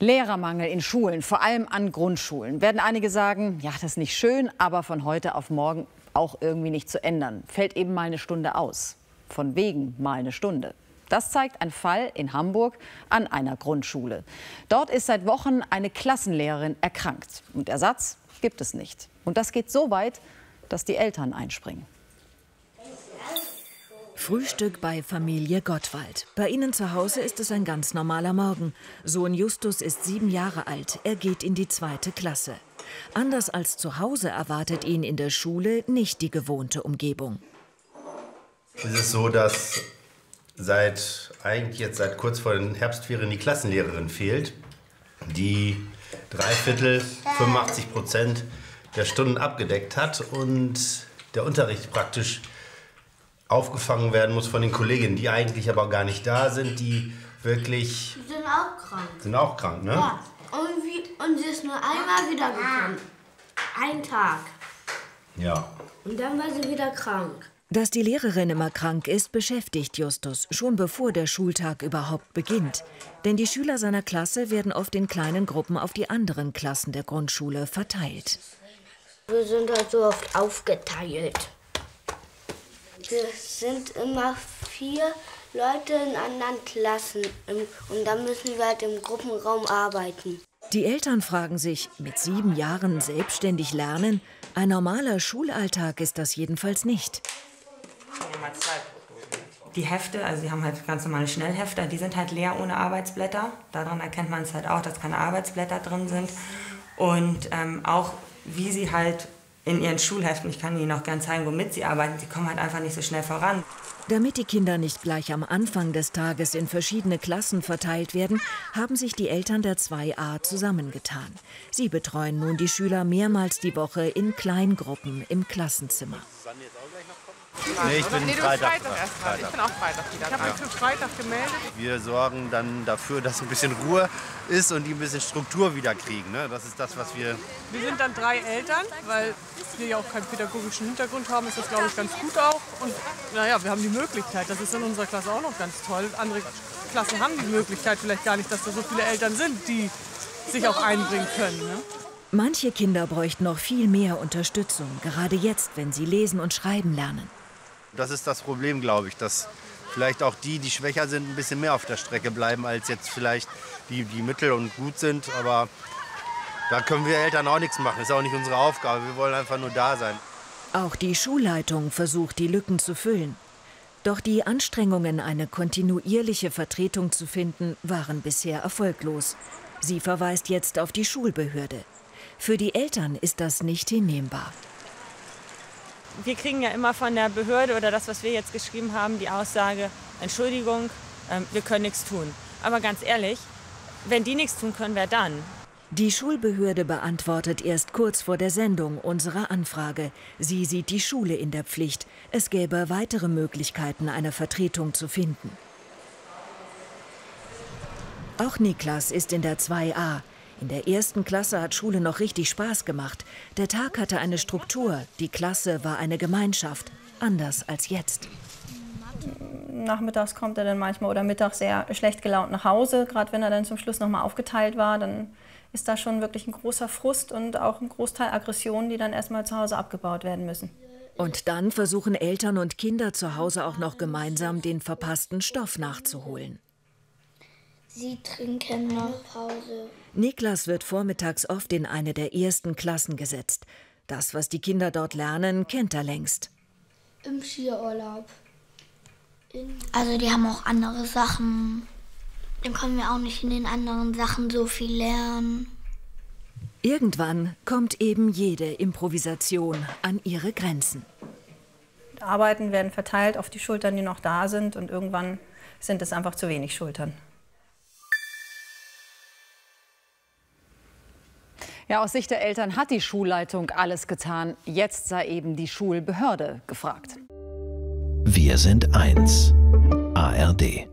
Lehrermangel in Schulen, vor allem an Grundschulen. Werden einige sagen, ja, das ist nicht schön, aber von heute auf morgen auch irgendwie nicht zu ändern. Fällt eben mal eine Stunde aus. Von wegen mal eine Stunde. Das zeigt ein Fall in Hamburg an einer Grundschule. Dort ist seit Wochen eine Klassenlehrerin erkrankt. Und Ersatz gibt es nicht. Und das geht so weit, dass die Eltern einspringen. Frühstück bei Familie Gottwald. Bei ihnen zu Hause ist es ein ganz normaler Morgen. Sohn Justus ist sieben Jahre alt. Er geht in die zweite Klasse. Anders als zu Hause erwartet ihn in der Schule nicht die gewohnte Umgebung. Es ist so, dass seit eigentlich jetzt seit kurz vor den Herbstferien die Klassenlehrerin fehlt, die drei Viertel, 85 Prozent der Stunden abgedeckt hat und der Unterricht praktisch aufgefangen werden muss von den Kolleginnen, die eigentlich aber gar nicht da sind, die wirklich. Die sind auch krank. Sind auch krank, ne? Ja. Und, wie, und sie ist nur einmal wiedergekommen. Ein Tag. Ja. Und dann war sie wieder krank. Dass die Lehrerin immer krank ist, beschäftigt Justus schon bevor der Schultag überhaupt beginnt. Denn die Schüler seiner Klasse werden oft in kleinen Gruppen auf die anderen Klassen der Grundschule verteilt. Wir sind halt so oft aufgeteilt. Wir sind immer vier Leute in anderen Klassen und dann müssen wir halt im Gruppenraum arbeiten. Die Eltern fragen sich, mit sieben Jahren selbstständig lernen? Ein normaler Schulalltag ist das jedenfalls nicht. Die Hefte, also sie haben halt ganz normale Schnellhefte, die sind halt leer ohne Arbeitsblätter. Daran erkennt man es halt auch, dass keine Arbeitsblätter drin sind. Und ähm, auch wie sie halt in ihren Schulheften, ich kann Ihnen auch gerne zeigen, womit sie arbeiten, sie kommen halt einfach nicht so schnell voran. Damit die Kinder nicht gleich am Anfang des Tages in verschiedene Klassen verteilt werden, haben sich die Eltern der 2a zusammengetan. Sie betreuen nun die Schüler mehrmals die Woche in Kleingruppen im Klassenzimmer. Nee, ich bin nee, du Freitag, Freitag erst dran. Ich bin auch Freitag wieder Ich habe mich für Freitag gemeldet. Wir sorgen dann dafür, dass ein bisschen Ruhe ist und die ein bisschen Struktur wieder kriegen. Ne? Das ist das, was wir... Wir sind dann drei Eltern, weil wir ja auch keinen pädagogischen Hintergrund haben, ist das, glaube ich, ganz gut auch. Und naja, wir haben die Möglichkeit, das ist in unserer Klasse auch noch ganz toll. Andere Klassen haben die Möglichkeit vielleicht gar nicht, dass da so viele Eltern sind, die sich auch einbringen können. Ne? Manche Kinder bräuchten noch viel mehr Unterstützung, gerade jetzt, wenn sie lesen und schreiben lernen. Das ist das Problem, glaube ich, dass vielleicht auch die, die schwächer sind, ein bisschen mehr auf der Strecke bleiben, als jetzt vielleicht die, die mittel und gut sind. Aber da können wir Eltern auch nichts machen. Ist auch nicht unsere Aufgabe. Wir wollen einfach nur da sein. Auch die Schulleitung versucht, die Lücken zu füllen. Doch die Anstrengungen, eine kontinuierliche Vertretung zu finden, waren bisher erfolglos. Sie verweist jetzt auf die Schulbehörde. Für die Eltern ist das nicht hinnehmbar wir kriegen ja immer von der Behörde oder das, was wir jetzt geschrieben haben, die Aussage, Entschuldigung, ähm, wir können nichts tun. Aber ganz ehrlich, wenn die nichts tun können, wer dann? Die Schulbehörde beantwortet erst kurz vor der Sendung unserer Anfrage. Sie sieht die Schule in der Pflicht. Es gäbe weitere Möglichkeiten, eine Vertretung zu finden. Auch Niklas ist in der 2a. In der ersten Klasse hat Schule noch richtig Spaß gemacht. Der Tag hatte eine Struktur, die Klasse war eine Gemeinschaft, anders als jetzt. Nachmittags kommt er dann manchmal oder mittags sehr schlecht gelaunt nach Hause. Gerade wenn er dann zum Schluss noch mal aufgeteilt war, dann ist da schon wirklich ein großer Frust und auch ein Großteil Aggressionen, die dann erstmal zu Hause abgebaut werden müssen. Und dann versuchen Eltern und Kinder zu Hause auch noch gemeinsam den verpassten Stoff nachzuholen. Sie trinken noch Pause. Niklas wird vormittags oft in eine der ersten Klassen gesetzt. Das, was die Kinder dort lernen, kennt er längst. Im Skiurlaub. Also die haben auch andere Sachen. Dann können wir auch nicht in den anderen Sachen so viel lernen. Irgendwann kommt eben jede Improvisation an ihre Grenzen. Arbeiten werden verteilt auf die Schultern, die noch da sind, und irgendwann sind es einfach zu wenig Schultern. Ja, aus Sicht der Eltern hat die Schulleitung alles getan. Jetzt sei eben die Schulbehörde gefragt. Wir sind eins. ARD.